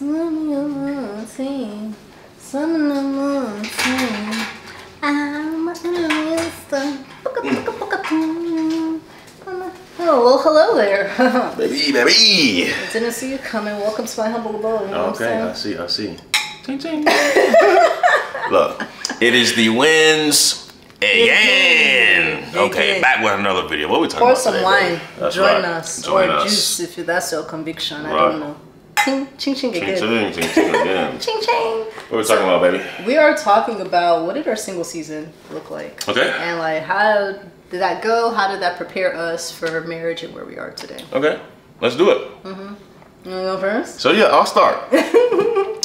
Summertime. I'm a mister. Hello, hello there. Baby, baby. Didn't see you coming. Welcome to my humble abode. You know Okay, I see, I see. Ting, ting. Look, it is the Wynns again. Okay, back with another video. What we talking Pour about some today, wine. Join right. us. Join or us. juice if that's your conviction. I don't know. Ching, ching, ching again. ting, ting, ting again. Ching, ching. What we talking about, baby? We are talking about what did our single season look like? Okay. And like how did that go? How did that prepare us for marriage and where we are today? Okay, let's do it. Mm-hmm. You wanna go first? So yeah, I'll start.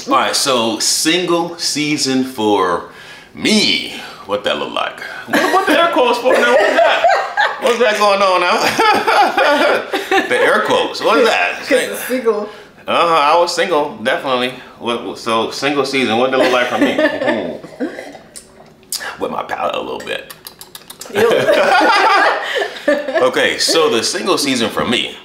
All right, so single season for me. What that look like? What, what the air quotes for now? What's that? What's that going on now? the air quotes. What is that? Because single. Uh huh. I was single, definitely. So single season. What did it look like for me? With my palate a little bit. Okay, so the single season for me.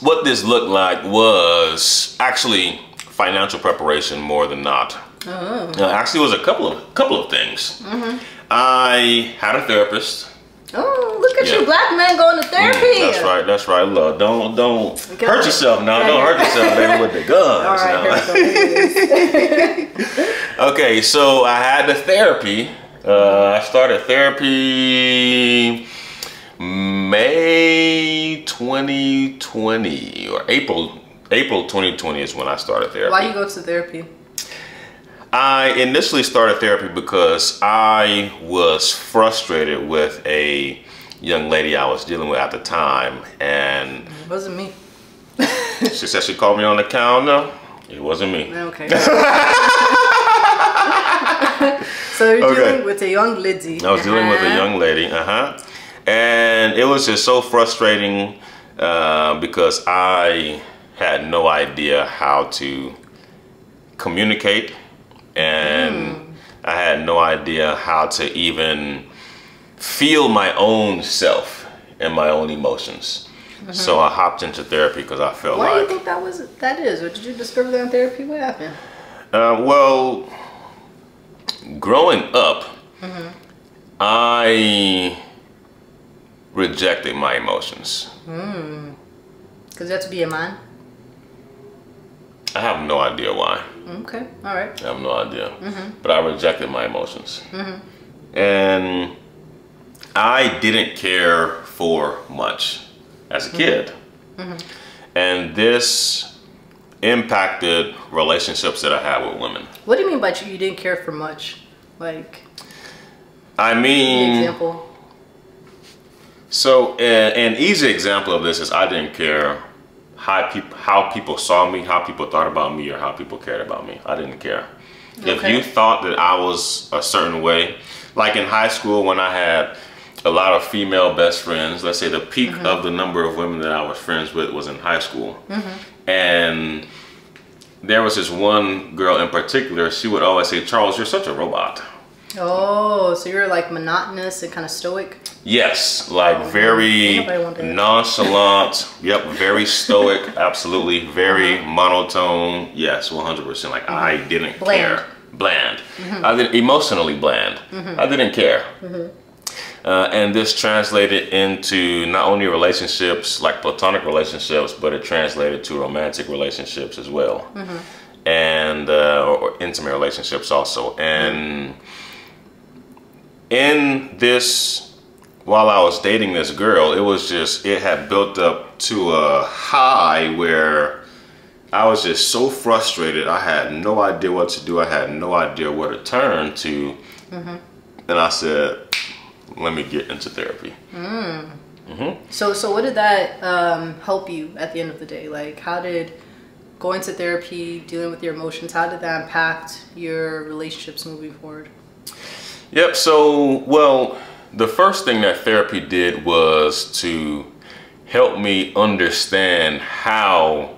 What this looked like was actually financial preparation more than not. Oh. Uh, actually, it was a couple of couple of things. Mm-hmm. I had a therapist. Oh, look at Yeah. you, black man going to therapy. That's right. That's right. Look, don't don't hurt yourself now. Don't hurt yourself, baby, with the guns. All right, now. here we go. Okay, so I had the therapy. Uh, I started therapy May 2020 or April April 2020 is when I started therapy. Why you go to therapy? I initially started therapy because I was frustrated with a young lady I was dealing with at the time, and It wasn't me. she said she called me on the counter. It wasn't me. Okay. so you're Okay. dealing with a young lady. I was dealing with a Uh-huh. young lady, uh huh, and it was just so frustrating uh, because I had no idea how to communicate, and hmm. I had no idea how to even feel my own self and my own emotions. Mm-hmm. So I hopped into therapy because I felt Why do you think that was that is? Or did you discover that in therapy? What happened? uh, well, growing up, mm-hmm. I rejected my emotions. Hmm. Because you have to be a man. I have no idea why. Okay, all right. I have no idea. Mm-hmm. But I rejected my emotions. Mm-hmm. And I didn't care for much as a mm-hmm. kid. And this impacted relationships that I had with women. What do you mean by you, didn't care for much? Like, I mean, example. so uh, an easy example of this is I didn't care how people how people saw me, how people thought about me, or how people cared about me. I didn't care. If you thought that I was a certain way, like in high school when I had a lot of female best friends, let's say the peak mm-hmm. of the number of women that I was friends with was in high school, mm-hmm. and there was this one girl in particular. She would always say, "Charles, you're such a robot." Oh, so you're like monotonous and kind of stoic. Yes, like Oh, very anybody want that? nonchalant. yep, very stoic. absolutely, very monotone. Yes, one hundred percent. Like I didn't Uh-huh. Bland. Mm-hmm. care. Bland. I did emotionally bland. I didn't care. Uh, and this translated into not only relationships, like platonic relationships, but it translated to romantic relationships as well, and uh, or intimate relationships also. And in this, while I was dating this girl, it was just it had built up to a high where I was just so frustrated. I had no idea what to do. I had no idea where to turn to. Mm-hmm. And I said, let me get into therapy. Mm. Mm-hmm. So, so what did that um, help you at the end of the day? Like, how did going to therapy, dealing with your emotions, how did that impact your relationships moving forward? Yep. So, well, the first thing that therapy did was to help me understand how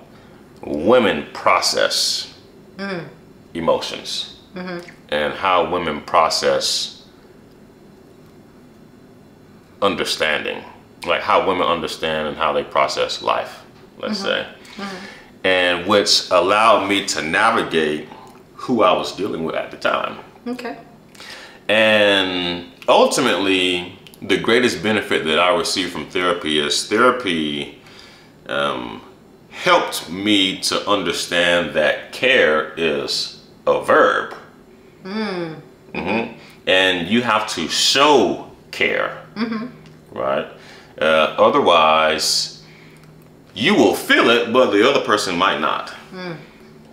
women process mm. emotions mm-hmm. and how women process understanding, like how women understand and how they process life, let's mm-hmm. say. Mm-hmm. and which allowed me to navigate who I was dealing with at the time. Okay. And ultimately, the greatest benefit that I received from therapy is therapy um, helped me to understand that care is a verb. Mm. Mm-hmm. And you have to show care, mm-hmm. right? Uh, otherwise, you will feel it, but the other person might not. Mm.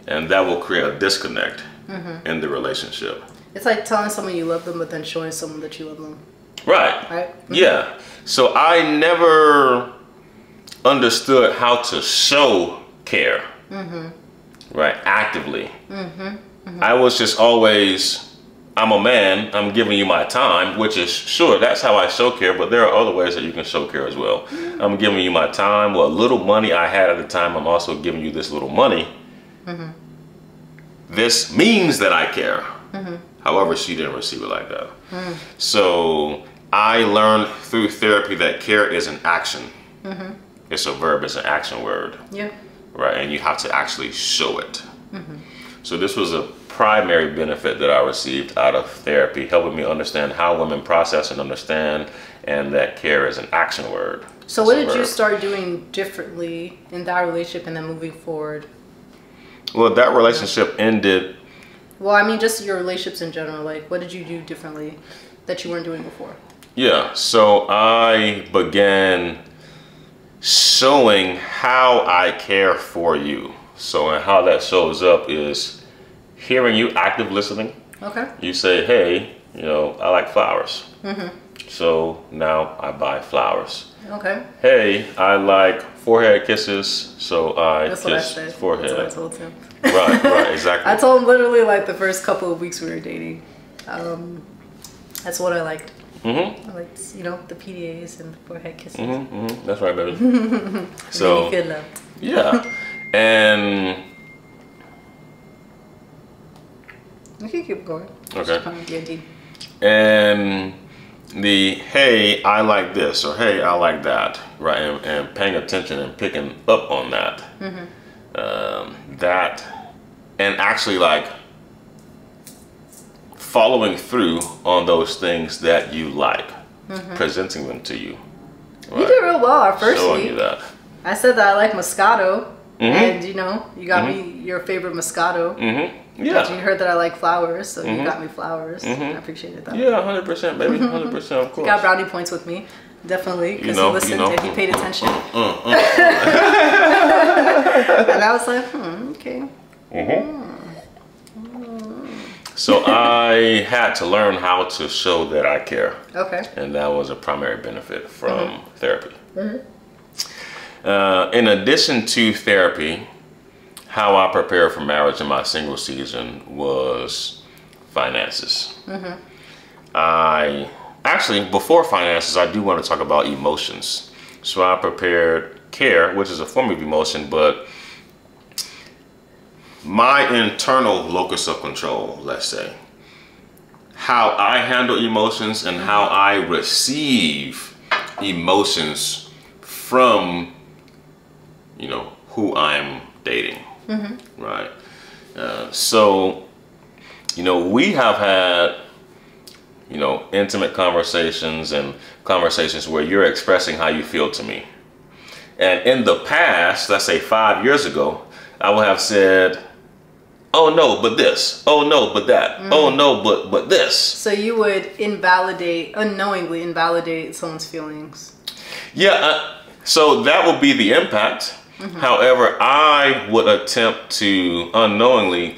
And that will create a disconnect mm-hmm. in the relationship. It's like telling someone you love them, but then showing someone that you love them. Right. Right. Mm-hmm. Yeah. So I never understood how to show care. Mm-hmm. Right. Actively. Mm-hmm. mm-hmm. I was just always. I'm a man, I'm giving you my time, which is sure, that's how I show care, but there are other ways that you can show care as well. Mm-hmm. I'm giving you my time, what little money I had at the time, I'm also giving you this little money. Mm-hmm. This means that I care. However, she didn't receive it like that. Mm. So I learned through therapy that care is an action. Mm-hmm. It's a verb, it's an action word. Yeah. Right, and you have to actually show it. Mm-hmm. So this was a primary benefit that I received out of therapy, helping me understand how women process and understand, and that care is an action word. So what did you start doing differently in that relationship and then moving forward? Well, that relationship ended well, I mean, just your relationships in general. Like, what did you do differently that you weren't doing before? Yeah, so I began showing how I care for you. So, and how that shows up is hearing you active listening. Okay. You say, hey, you know, I like flowers. Mm-hmm. So now I buy flowers. Okay. Hey, I like forehead kisses, so I That's kiss I forehead. That's what I told him. right, right, exactly. I told him literally like the first couple of weeks we were dating. Um, that's what I liked. Mm-hmm. I liked, you know, the PDAs and forehead kisses. Mm-hmm, mm-hmm. That's right, baby. so good love. Yeah, and you can keep going. Okay. And the hey, I like this or hey, I like that, right? And, and paying attention and picking up on that. Mm-hmm. Um, that and actually like following through on those things that you like, mm-hmm. presenting them to you. Right? You did real well our first Showing week. You that. I said that I like Moscato, mm-hmm. and you know, you got mm-hmm. me your favorite Moscato. Mm-hmm. Yeah. You heard that I like flowers, so you got me flowers. I appreciated that. Yeah, hundred percent, baby, hundred percent, of course. You got brownie points with me. Definitely, because you know, he listened you know. and he paid attention. Uh, uh. and I was like, hmm, okay. Mm-hmm. So I had to learn how to show that I care. Okay. And that was a primary benefit from mm-hmm. therapy. Mm-hmm. Uh, in addition to therapy, how I prepared for marriage in my single season was finances. Mm-hmm. I actually, before finances, I do want to talk about emotions. So I prepared care, which is a form of emotion, but my internal locus of control, let's say, how I handle emotions and how I receive emotions from, you know, who I'm dating, mm-hmm. right? Uh, so, you know, we have had, you know, intimate conversations and conversations where you're expressing how you feel to me. And in the past, let's say five years ago, I would have said, oh no, but this. Oh no, but that. Mm. Oh no, but but this. So you would invalidate, unknowingly invalidate someone's feelings. Yeah. Uh, so that would be the impact. Mm-hmm. However, I would attempt to unknowingly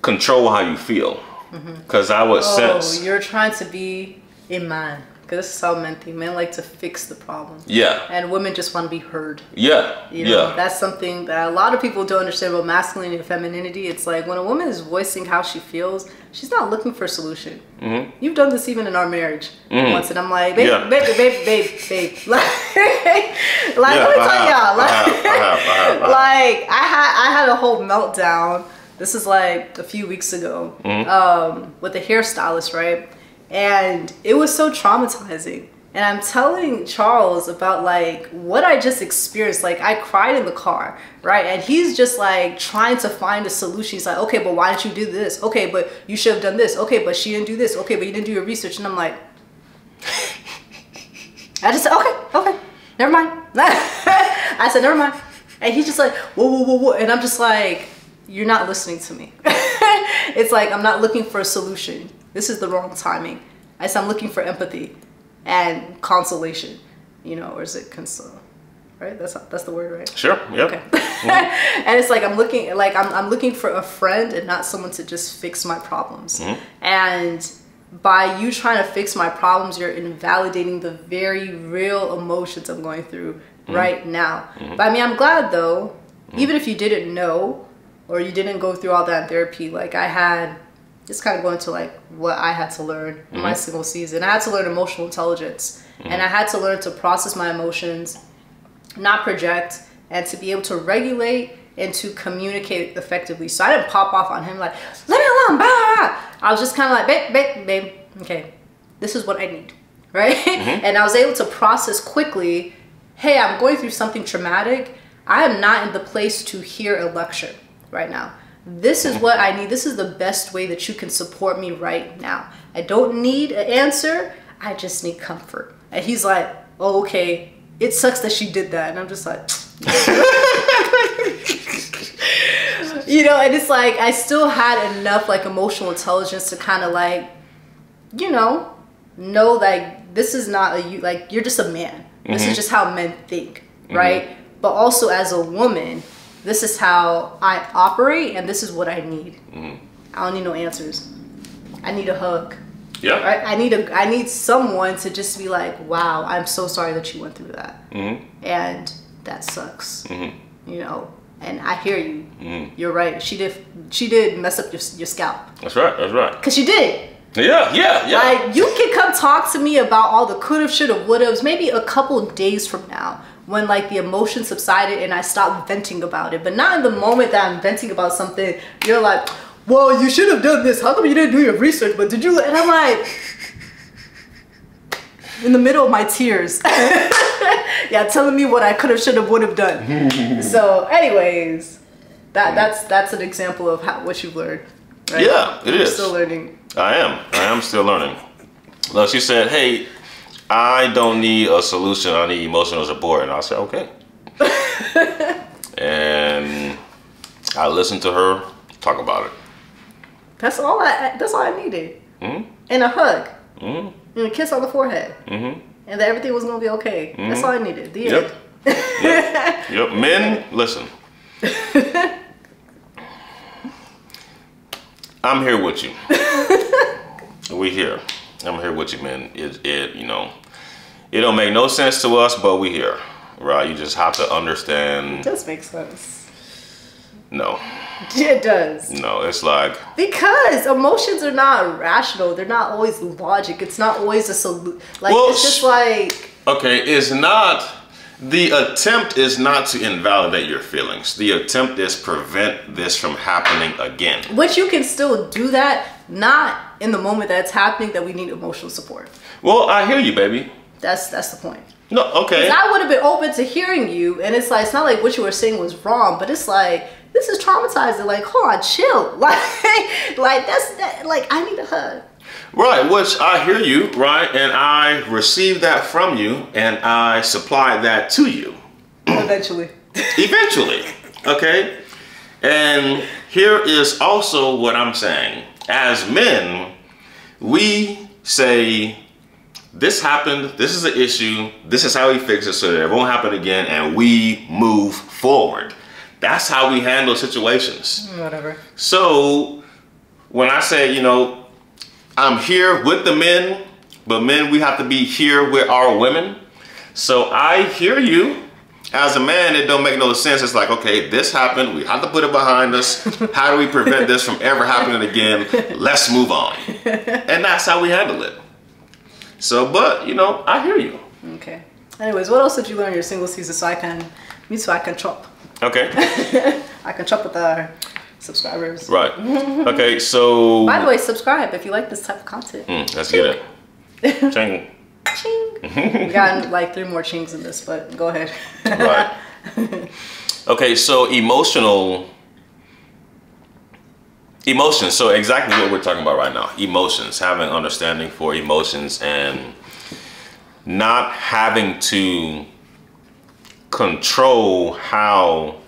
control how you feel because mm-hmm. I would oh, sense. you're trying to be a man because this is how men think. Men like to fix the problem. Yeah. And women just want to be heard. Yeah. You know, yeah. that's something that a lot of people don't understand about masculinity and femininity. It's like when a woman is voicing how she feels, she's not looking for a solution. Mm-hmm. You've done this even in our marriage mm-hmm. once, and I'm like, babe, yeah. babe, babe, babe, babe, like, like yeah, let me tell y'all, like, I have, I have, I have, like I had, I had a whole meltdown. This is like a few weeks ago mm-hmm. um, with a hairstylist, right? And it was so traumatizing and I'm telling Charles about like what I just experienced. Like I cried in the car, right? And he's just like trying to find a solution. He's like, okay, but why didn't you do this? Okay, but you should have done this. Okay, but she didn't do this. Okay, but you didn't do your research. And I'm like, I just said, okay, okay, never mind. I said, never mind. And he's just like, whoa, whoa, whoa, whoa. And I'm just like, you're not listening to me. it's like, I'm not looking for a solution. This is the wrong timing. I said, I'm looking for empathy and consolation, you know, or is it console? Right? That's that's the word, right? Sure. Yep. Okay. Mm-hmm. and it's like I'm looking like I'm I'm looking for a friend and not someone to just fix my problems. Mm-hmm. And by you trying to fix my problems, you're invalidating the very real emotions I'm going through mm-hmm. right now. But I mean, I'm glad though, mm-hmm. even if you didn't know or you didn't go through all that therapy, like I had just kind of going to like what I had to learn mm-hmm. in my mm-hmm. single season. I had to learn emotional intelligence mm-hmm. and I had to learn to process my emotions, not project, and to be able to regulate and to communicate effectively. So I didn't pop off on him like, let me alone, blah, blah, blah. I was just kind of like, babe, babe, babe, okay, this is what I need, right? Mm-hmm. and I was able to process quickly, hey, I'm going through something traumatic. I am not in the place to hear a lecture right now this is what I need. This is the best way that you can support me right now. I don't need an answer. I just need comfort. And he's like, oh, okay. It sucks that she did that. And I'm just like, you know, and it's like, I still had enough like emotional intelligence to kind of like, you know, know like this is not a you, like, you're just a man. This mm-hmm. is just how men think, right? Mm-hmm. But also as a woman, this is how I operate and this is what I need. Mm. I don't need no answers. I need a hug. Yeah. Right? I need a I need someone to just be like, "Wow, I'm so sorry that you went through that." Mm-hmm. And that sucks. Mm-hmm. You know, and I hear you. Mm-hmm. You're right. She did she did mess up your, your scalp. That's right. That's right. Cuz she did. Yeah, yeah, yeah. Like you can come talk to me about all the could have, should have, would have, maybe a couple days from now when like the emotion subsided and I stopped venting about it. But not in the moment that I'm venting about something, you're like, well, you should have done this. How come you didn't do your research? But did you? And I'm like, in the middle of my tears. yeah, telling me what I could have, should have, would have done. so, anyways, that that's that's an example of how what you've learned. Right? Yeah, it You're is. Still learning. I am. I am still learning. Well, she said, "Hey, I don't need a solution. I need emotional support. And I said, okay. and I listened to her talk about it. That's all I. That's all I needed. Mm-hmm. And a hug. Mm-hmm. And a kiss on the forehead. Mm-hmm. And that everything was gonna be okay. That's mm-hmm. all I needed. The yep. yep. yep. Men, listen. I'm here with you. we here. I'm here with you, man. It, it, you know, it don't make no sense to us, but we here, right? You just have to understand. It does make sense. No. It does. No, it's like because emotions are not rational. They're not always logic. It's not always a solution. Like well, it's just like okay, it's not. The attempt is not to invalidate your feelings. The attempt is prevent this from happening again. Which you can still do that, not in the moment that it's happening. That we need emotional support. Well, I hear you, baby. That's that's the point. No, okay. I would have been open to hearing you, and it's like it's not like what you were saying was wrong, but it's like this is traumatizing. Like, hold on, chill. Like, like that's that. Like, I need a hug. Right, which I hear you, right, and I receive that from you, and I supply that to you. Eventually. Eventually, okay. And here is also what I'm saying. As men, we say this happened, this is an issue, this is how we fix it so that it won't happen again, and we move forward. That's how we handle situations. Whatever. So when I say, you know, I'm here with the men, but men, we have to be here with our women. So I hear you. As a man, it don't make no sense. It's like, okay, this happened. We have to put it behind us. How do we prevent this from ever happening again? Let's move on. And that's how we handle it. So, but you know, I hear you. Okay. Anyways, what else did you learn in your single season so I can, me so I can chop? Okay. I can chop with our subscribers. Right. okay, so. By the way, subscribe if you like this type of content. Mm, let's get it. Chang. Ching. we got like three more chings in this, but go ahead. right. Okay, so emotional emotions. So exactly what we're talking about right now. Emotions, having understanding for emotions and not having to control how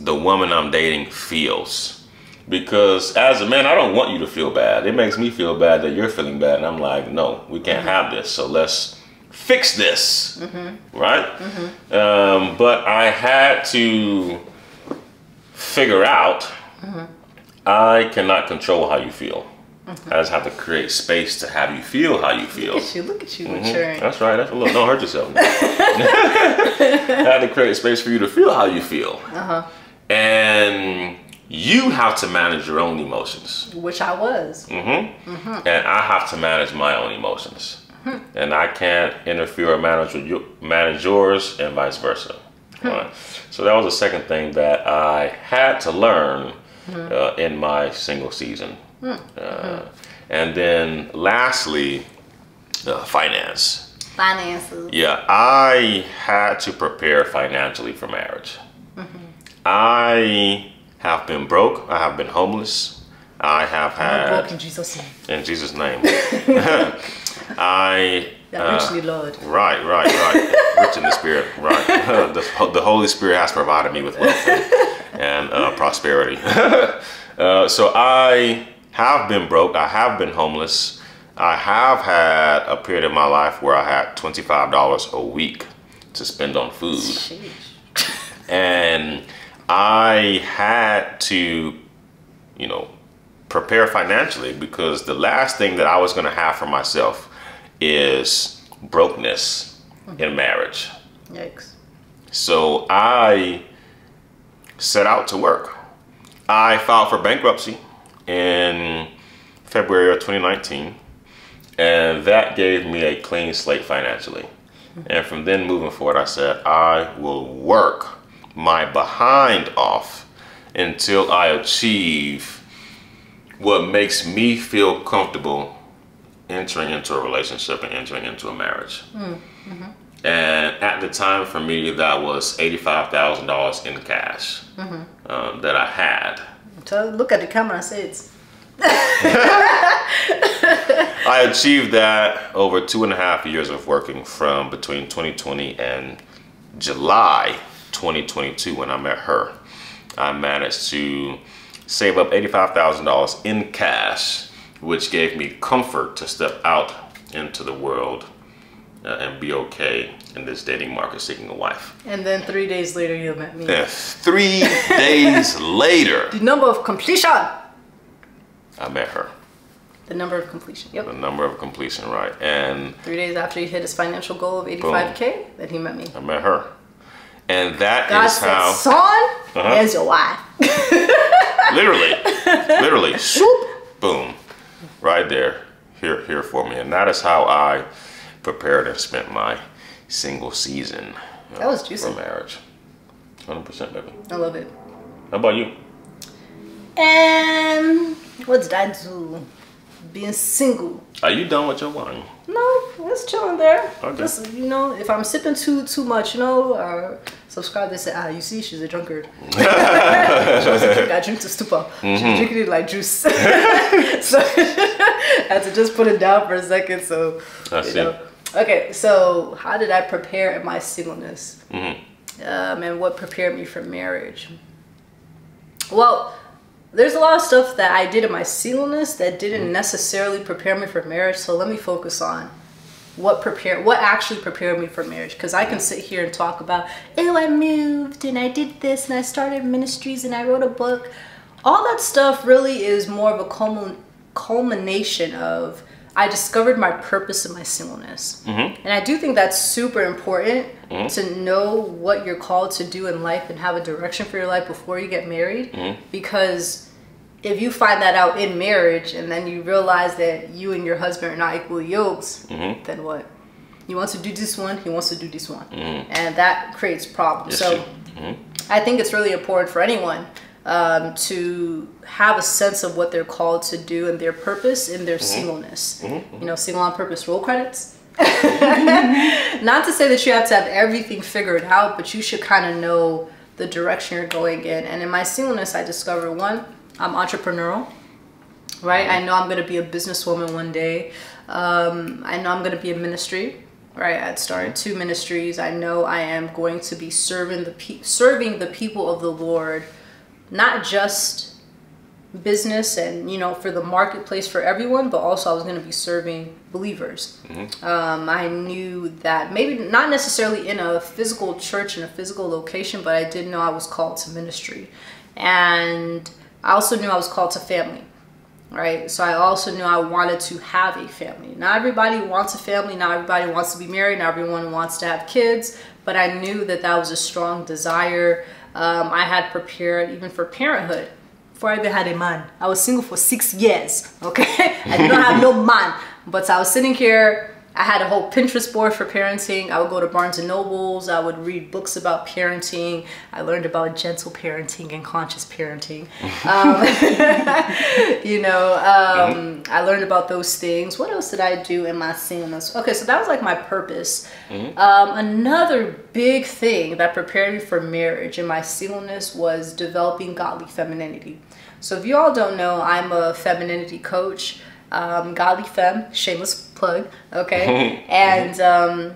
the woman I'm dating feels. Because as a man, I don't want you to feel bad. It makes me feel bad that you're feeling bad. And I'm like, no, we can't have this. So let's fix this. Mm-hmm. Right? Mm-hmm. Um, but I had to figure out mm-hmm. I cannot control how you feel. Mm-hmm. I just have to create space to have you feel how you feel. Look at you, look at you mm-hmm. maturing. That's right. That's a little. Don't hurt yourself. I had to create space for you to feel how you feel. Uh-huh. And you have to manage your own emotions. Which I was. Mm-hmm. mm-hmm. And I have to manage my own emotions. Mm-hmm. And I can't interfere or manage, you, manage yours and vice versa. Hmm. Right? So that was the second thing that I had to learn mm-hmm. uh, in my single season. Hmm. Uh, and then lastly, uh, finance. Finances. Yeah, I had to prepare financially for marriage. Mm-hmm. I have been broke. I have been homeless. I have had. in Jesus' name. In Jesus' name. I. Richly, uh, Lord. Right, right, right. Rich in the Spirit, right. the, the Holy Spirit has provided me with wealth and, and uh, prosperity. uh, so I have been broke. I have been homeless. I have had a period in my life where I had $25 a week to spend on food. and I had to, you know, prepare financially because the last thing that I was going to have for myself is brokenness mm-hmm. in marriage. Yikes. So I set out to work. I filed for bankruptcy in February of 2019, and that gave me a clean slate financially. Mm-hmm. And from then moving forward, I said, I will work my behind off until I achieve what makes me feel comfortable entering into a relationship and entering into a marriage. Mm -hmm. And at the time, for me, that was $85,000 in cash mm -hmm. um, that I had. So look at the camera say it's. I achieved that over two and a half years of working from between 2020 and July 2022 when I met her. I managed to save up $85,000 in cash, which gave me comfort to step out into the world uh, and be okay in this dating market seeking a wife. And then three days later, you met me. And three days later. The number of completion. I met her. The number of completion, yep. The number of completion, right. And three days after he hit his financial goal of 85K, boom, then he met me. I met her. And that God is how. Son, uh-huh. there's your wife. literally, literally, swoop, boom, right there, here, here for me. And that is how I prepared and spent my single season. Uh, that was juicy. For marriage. 100% baby. I love it. How about you? And what's I do? Being single. Are you done with your wine? No, it's chilling there. Okay. Just, you know, if I'm sipping too too much, you know, uh, subscribe. They say, ah, you see, she's a drunkard. she drink. I drink to stupor. Mm-hmm. She's drinking it like juice. so I had to just put it down for a second. So, I you see. know. Okay, so how did I prepare in my singleness? Mm-hmm. Um, and what prepared me for marriage? Well, there's a lot of stuff that I did in my singleness that didn't mm-hmm. necessarily prepare me for marriage. So let me focus on what prepared, what actually prepared me for marriage. Because I can sit here and talk about, oh, I moved and I did this and I started ministries and I wrote a book. All that stuff really is more of a culmination of I discovered my purpose in my singleness. Mm-hmm. And I do think that's super important mm-hmm. to know what you're called to do in life and have a direction for your life before you get married. Mm-hmm. Because if you find that out in marriage and then you realize that you and your husband are not equal yokes, mm-hmm. then what? You want to do this one, he wants to do this one. Mm-hmm. And that creates problems. Yes, so mm-hmm. I think it's really important for anyone um, to have a sense of what they're called to do and their purpose in their mm-hmm. singleness. Mm-hmm. You know, single on purpose roll credits. not to say that you have to have everything figured out, but you should kind of know the direction you're going in. And in my singleness, I discovered one, I'm entrepreneurial, right? I know I'm going to be a businesswoman one day. Um, I know I'm going to be a ministry, right? I'd started two ministries. I know I am going to be serving the pe- serving the people of the Lord, not just business and you know for the marketplace for everyone but also i was going to be serving believers. Mm-hmm. um, i knew that maybe not necessarily in a physical church in a physical location but i did know i was called to ministry. And i also knew i was called to family right? So i also knew i wanted to have a family. Not everybody wants a family not everybody wants to be married not everyone wants to have kids but i knew that that was a strong desire um, i had prepared even for parenthood before I even had a man. I was single for six years, okay? I did not have no man. But I was sitting here, I had a whole Pinterest board for parenting. I would go to Barnes and Nobles. I would read books about parenting. I learned about gentle parenting and conscious parenting. Um, you know, um, mm-hmm. I learned about those things. What else did I do in my singleness? Okay, so that was like my purpose. Mm-hmm. Um, another big thing that prepared me for marriage in my singleness was developing godly femininity. So if you all don't know, I'm a femininity coach um, Godly Femme, shameless plug, okay? and um,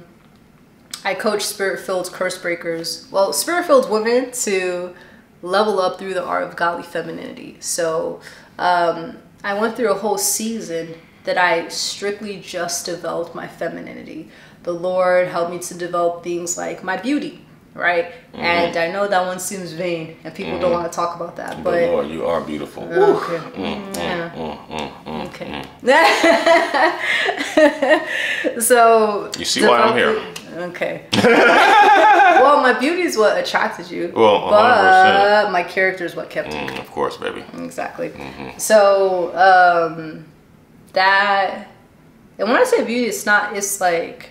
I coach spirit filled curse breakers, well, spirit filled women to level up through the art of godly femininity. So um, I went through a whole season that I strictly just developed my femininity. The Lord helped me to develop things like my beauty, right? Mm-hmm. And I know that one seems vain, and people mm-hmm. don't want to talk about that. But, Lord, you are beautiful. Okay. Mm-hmm. Yeah. okay. so you see why I'm here. Okay. well, my beauty is what attracted you. Well, 100%. but my character is what kept you. Mm, of course, baby. Exactly. Mm-hmm. So um, that, and when I say beauty, it's not. It's like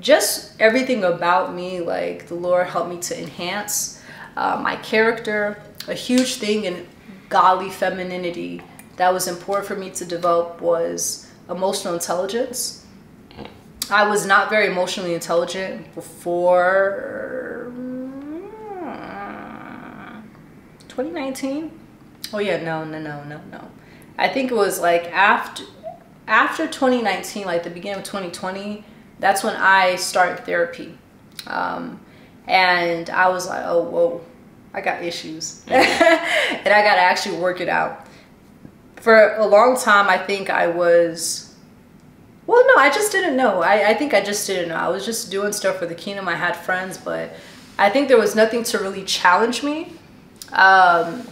just everything about me, like the Lord helped me to enhance uh, my character. A huge thing in godly femininity that was important for me to develop was emotional intelligence. I was not very emotionally intelligent before 2019. Oh yeah, no, no, no, no, no. I think it was like after after 2019, like the beginning of 2020 that's when I started therapy. Um, and I was like, oh, whoa, I got issues. And I got to actually work it out. For a long time, I think I was, well, no, I just didn't know. I, I think I just didn't know. I was just doing stuff for the kingdom. I had friends, but I think there was nothing to really challenge me um,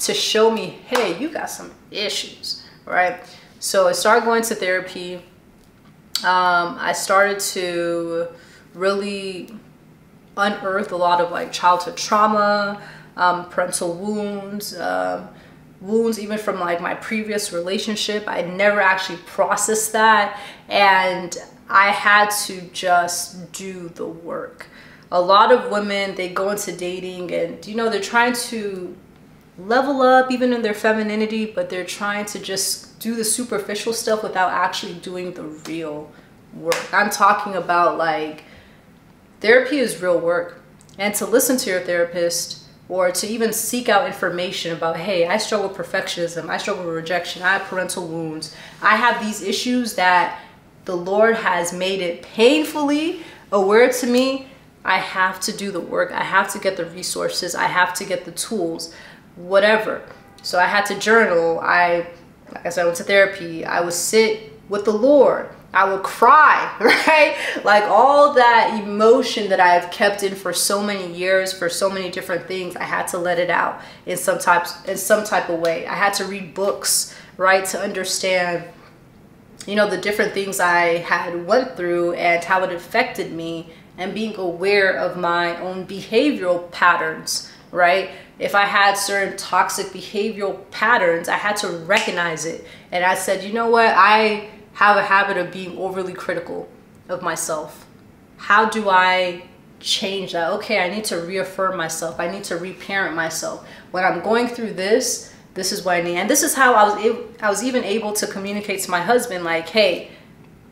to show me, hey, you got some issues, right? So I started going to therapy um, I started to really unearth a lot of like childhood trauma, um, parental wounds, um, wounds even from like my previous relationship. I never actually processed that and I had to just do the work. A lot of women, they go into dating and you know, they're trying to level up even in their femininity, but they're trying to just do the superficial stuff without actually doing the real work. I'm talking about like therapy is real work. And to listen to your therapist or to even seek out information about, hey, I struggle with perfectionism, I struggle with rejection, I have parental wounds, I have these issues that the Lord has made it painfully aware to me. I have to do the work, I have to get the resources, I have to get the tools whatever. So I had to journal. I, like I said, I went to therapy. I would sit with the Lord. I would cry, right? Like all that emotion that I've kept in for so many years, for so many different things, I had to let it out in some types in some type of way. I had to read books, right, to understand you know the different things I had went through and how it affected me and being aware of my own behavioral patterns, right? If I had certain toxic behavioral patterns, I had to recognize it. And I said, you know what? I have a habit of being overly critical of myself. How do I change that? Okay, I need to reaffirm myself. I need to reparent myself. When I'm going through this, this is what I need. And this is how I was I was even able to communicate to my husband like, "Hey,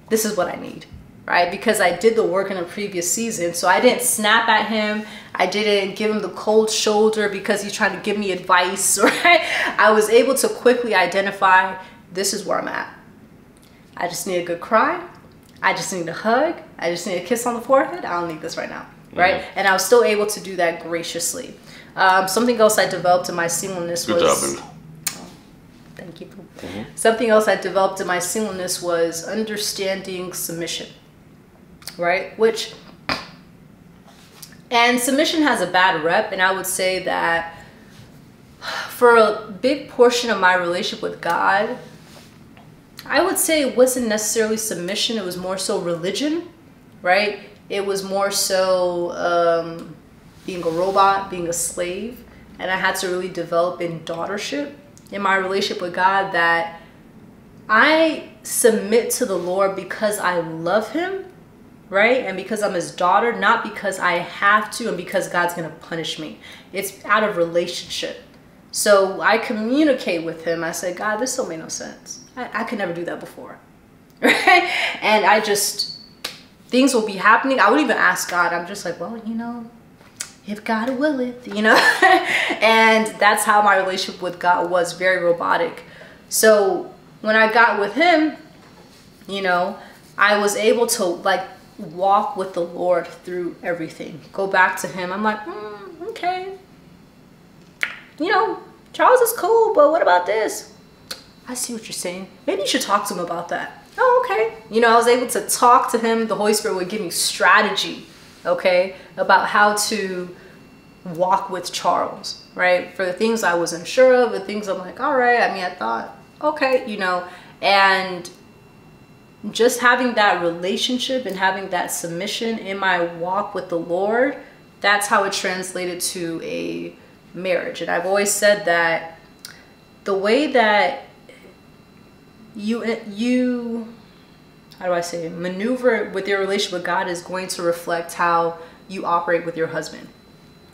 this is what I need." Right? Because I did the work in a previous season. So I didn't snap at him. I didn't give him the cold shoulder because he's trying to give me advice, right? I was able to quickly identify this is where I'm at. I just need a good cry. I just need a hug. I just need a kiss on the forehead. I don't need this right now, right? Mm-hmm. And I was still able to do that graciously. Um, something else I developed in my singleness good was. Job, thank you. Mm-hmm. Something else I developed in my singleness was understanding submission, right? Which and submission has a bad rep, and I would say that for a big portion of my relationship with God, I would say it wasn't necessarily submission, it was more so religion, right? It was more so um, being a robot, being a slave. And I had to really develop in daughtership in my relationship with God that I submit to the Lord because I love Him right? And because I'm his daughter, not because I have to and because God's going to punish me. It's out of relationship. So I communicate with him. I say, God, this don't make no sense. I, I could never do that before. Right? And I just, things will be happening. I would even ask God, I'm just like, well, you know, if God willeth, you know? and that's how my relationship with God was very robotic. So when I got with him, you know, I was able to like walk with the Lord through everything. Go back to Him. I'm like, mm, okay. You know, Charles is cool, but what about this? I see what you're saying. Maybe you should talk to him about that. Oh, okay. You know, I was able to talk to him. The Holy Spirit would give me strategy, okay, about how to walk with Charles, right? For the things I was unsure of, the things I'm like, all right. I mean, I thought, okay, you know, and just having that relationship and having that submission in my walk with the Lord, that's how it translated to a marriage. And I've always said that the way that you you how do I say maneuver with your relationship with God is going to reflect how you operate with your husband.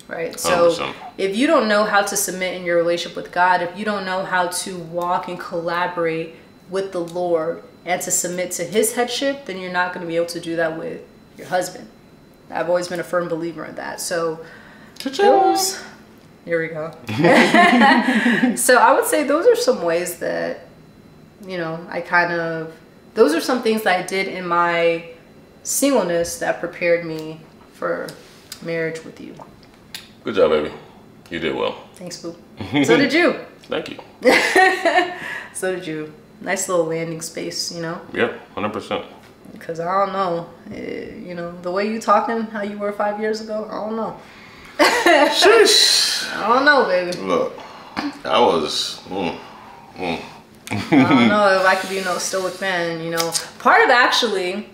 Right? So 100%. if you don't know how to submit in your relationship with God, if you don't know how to walk and collaborate with the Lord, and to submit to his headship, then you're not going to be able to do that with your husband. I've always been a firm believer in that. So those, here we go. so I would say those are some ways that, you know, I kind of, those are some things that I did in my singleness that prepared me for marriage with you. Good job, baby. You did well. Thanks, Boo. so did you. Thank you. so did you nice little landing space, you know? Yep, 100%. Because I don't know, it, you know, the way you talking, how you were five years ago, I don't know. Shush. I don't know, baby. Look, I was, mm, mm. I don't know if I could be no stoic man, you know. Part of actually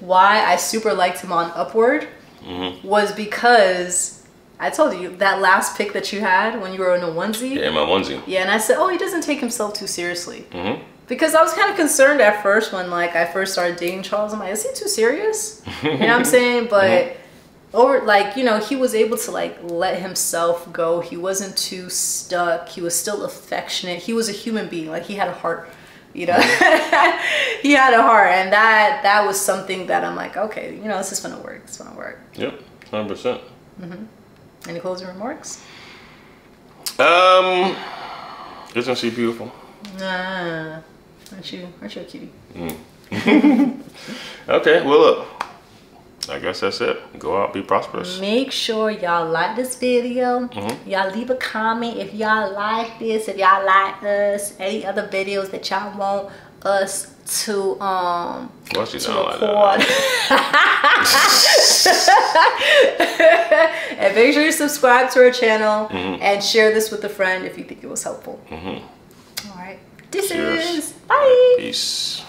why I super liked him on Upward mm-hmm. was because I told you that last pick that you had when you were in a onesie. Yeah, my onesie. Yeah, and I said, oh, he doesn't take himself too seriously. Mm-hmm because I was kind of concerned at first when like I first started dating Charles. I'm like, is he too serious? You know what I'm saying? But mm-hmm. over like you know he was able to like let himself go. He wasn't too stuck. He was still affectionate. He was a human being. Like he had a heart. You know, he had a heart, and that that was something that I'm like, okay, you know, this is gonna work. It's gonna work. Yep, hundred percent. Mm-hmm. Any closing remarks? Um, isn't she beautiful? Nah. Aren't you? Aren't you a cutie? Mm. okay. Well, look. I guess that's it. Go out, be prosperous. Make sure y'all like this video. Mm-hmm. Y'all leave a comment if y'all like this, if y'all like us, any other videos that y'all want us to um well, to record. Like and make sure you subscribe to our channel mm-hmm. and share this with a friend if you think it was helpful. Mm-hmm. All right. Deuces. Bye. Peace.